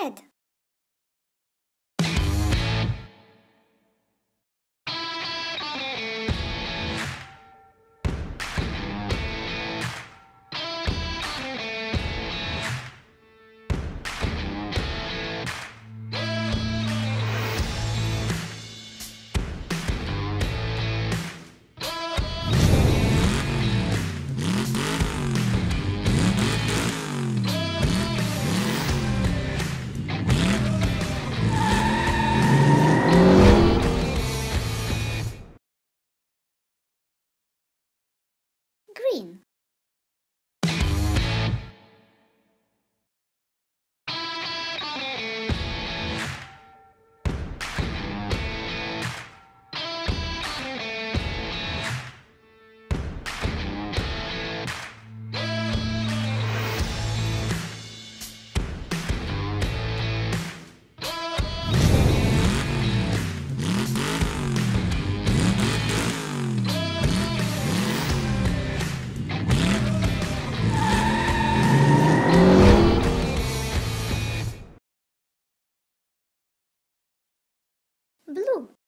bread. Blue.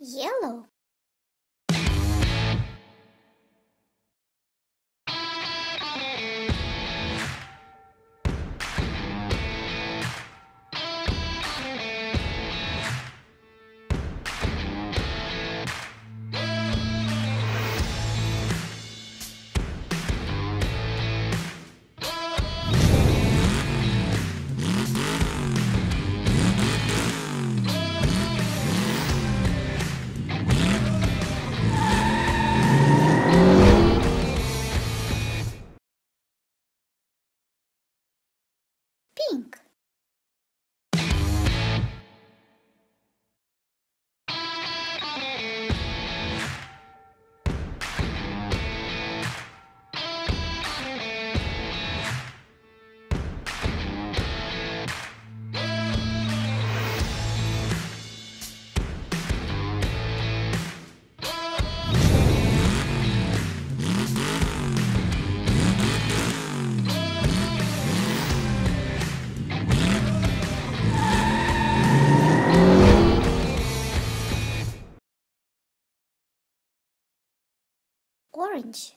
Yellow. Orange.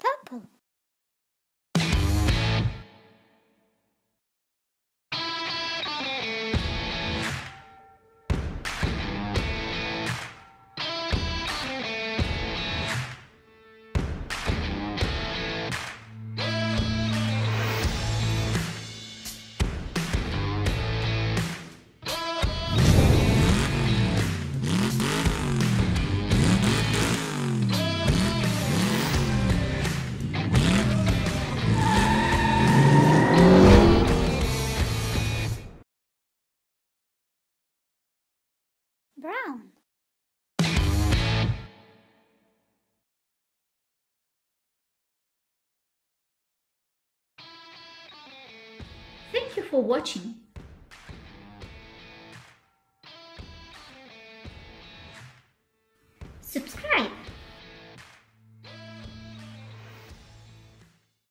Purple. For watching. Subscribe